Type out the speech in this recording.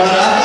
Guarda,